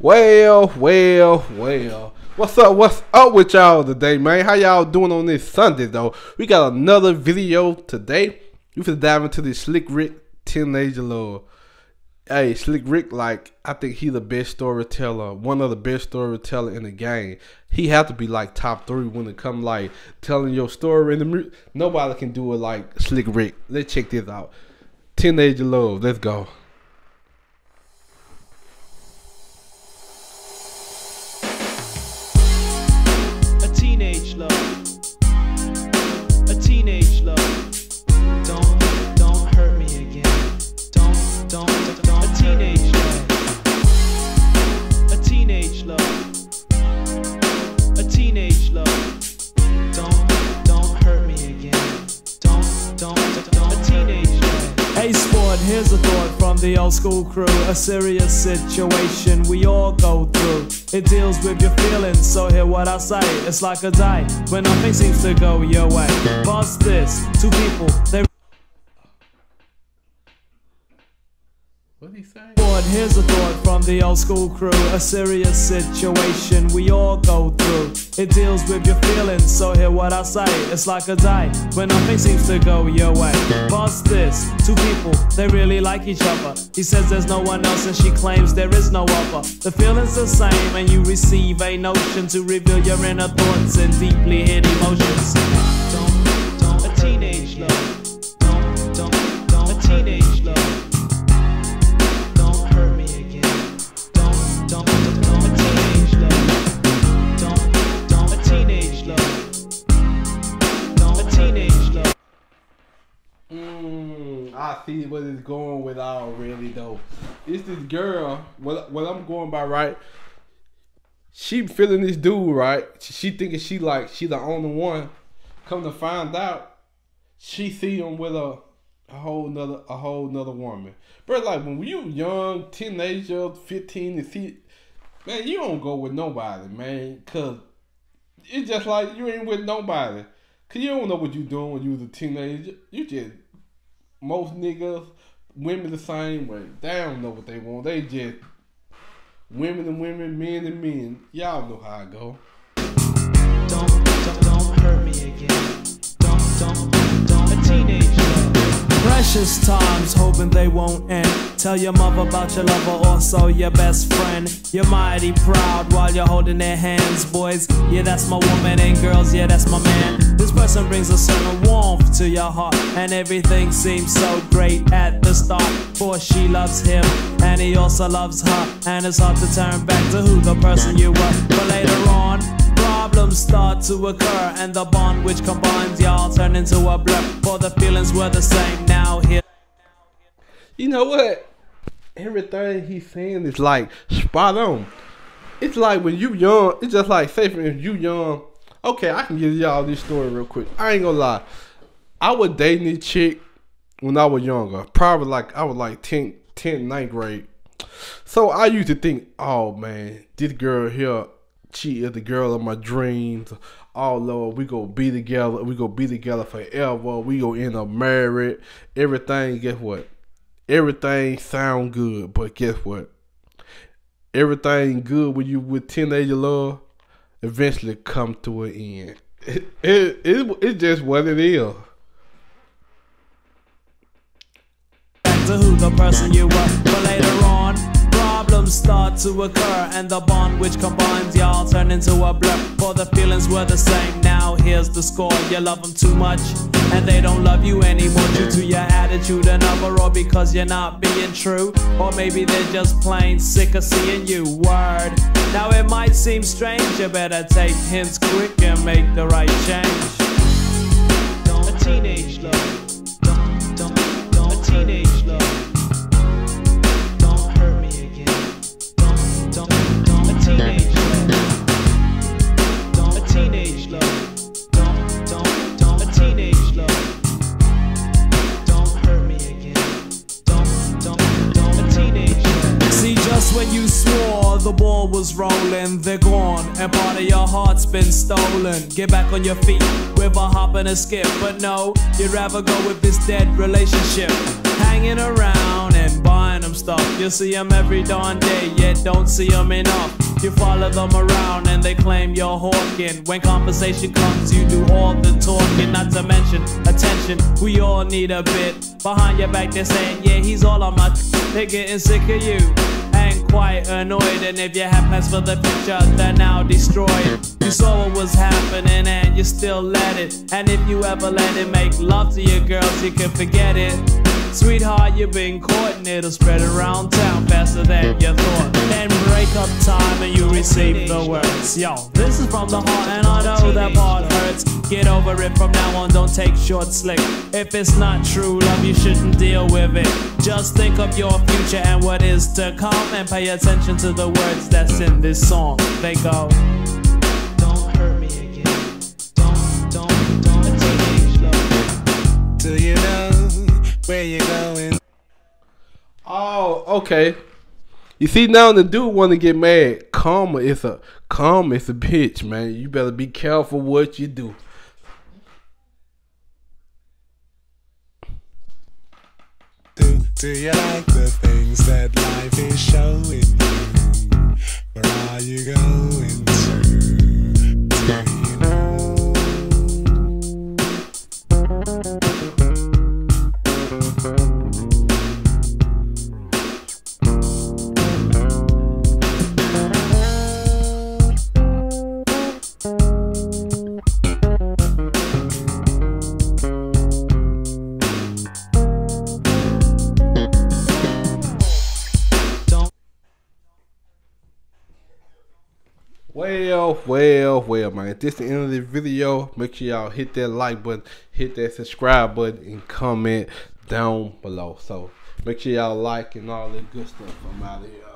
Well, well, well. What's up? What's up with y'all today, man? How y'all doing on this Sunday, though? We got another video today. We finna dive into this Slick Rick Teenager Love. Hey, Slick Rick, like, I think he the best storyteller, one of the best storyteller in the game. He have to be, like, top three when it come, like, telling your story in the mu- Nobody can do it like Slick Rick. Let's check this out. Teenage Love, let's go. Sport, here's a thought from the old school crew. A serious situation we all go through. It deals with your feelings, so hear what I say. It's like a day when nothing seems to go your way. Bust this, two people, they What he say? Sport, here's a thought from the old school crew. A serious situation we all go through. It deals with your feelings, so hear what I say. It's like a day when nothing seems to go your way. Bust this, two people, they really like each other. He says there's no one else, and she claims there is no other. The feeling's the same, and you receive a notion to reveal your inner thoughts and deeply hid emotions. Don't, don't. A teenage love. Don't, don't, don't. A teenage see what it's going with really though. It's this girl. What what I'm going by right? She feeling this dude right. She, thinking she like she the only one. Come to find out, she see him with a a whole nother a whole nother woman. But like when you young teenager, uh, fifteen to see, man, you don't go with nobody, man, cause it's just like you ain't with nobody. Cause you don't know what you doing when you was a teenager. You just most niggas, women the same way. They don't know what they want. They just women and women, men and men. Y'all know how I go. Don't, don't, don't hurt me again. Don't, don't, don't. A teenage love. Precious times, hoping they won't end. Tell your mother about your lover, also your best friend. You're mighty proud while you're holding their hands, boys. Yeah, that's my woman, and girls, yeah, that's my man. This person brings a certain warmth to your heart, and everything seems so great at the start. For she loves him, and he also loves her, and it's hard to turn back to who the person you were. But later on, problems start to occur and the bond which combines y'all turn into a blur for the feelings were the same now here You know what? Everything he's saying is like spot on. It's like when you young, it's just like say for instance, you young. Okay, I can give y'all this story real quick. I ain't gonna lie. I was dating this chick when I was younger. Probably like I was like 10, 10 9th grade. So I used to think, oh man, this girl here, she is the girl of my dreams. Oh Lord, we gonna be together. We gonna be together forever. We gonna end up married. Everything. Guess what? Everything sound good, but guess what? Everything good when you with teenager love eventually come to an end. It, it, it, it's just what it is. to who the person you were but later on problems start to occur and the bond which combines y'all turn into a blur for the feelings were the same now here's the score you love them too much and they don't love you anymore due to your attitude another or because you're not being true. Or maybe they're just plain sick of seeing you. Word. Now it might seem strange you better take hints quick and make the right change ball was rolling, they're gone, and part of your heart's been stolen. Get back on your feet with a hop and a skip, but no, you'd rather go with this dead relationship. Hanging around and buying them stuff. You see them every darn day, yet don't see them enough. You follow them around and they claim you're hawking. When conversation comes, you do all the talking. Not to mention attention, we all need a bit. Behind your back, they're saying, yeah, he's all on my. They're getting sick of you and quite annoyed. And if you have plans for the future, they're now destroyed. You saw what was happening and you still let it. And if you ever let it make love to your girls, you can forget it. Sweetheart, you've been caught and it'll spread around town faster than you thought. Then break up time and you receive the words. Yo, this is from the heart and I know that part hurts. Get over it from now on, don't take short slick. If it's not true love, you shouldn't deal with it. Just think of your future and what is to come and pay attention to the words that's in this song. They go. Don't hurt me again. Don't, don't, don't. Teenage love. Do you know where you're going? Oh, okay. You see now the dude want to get mad. Karma is a karma is a bitch, man. You better be careful what you do. Do, do you like the things that life is showing you? Where are you going Well, well, well, man. This the end of the video. Make sure y'all hit that like button, hit that subscribe button, and comment down below. So make sure y'all like and all that good stuff. I'm out of here.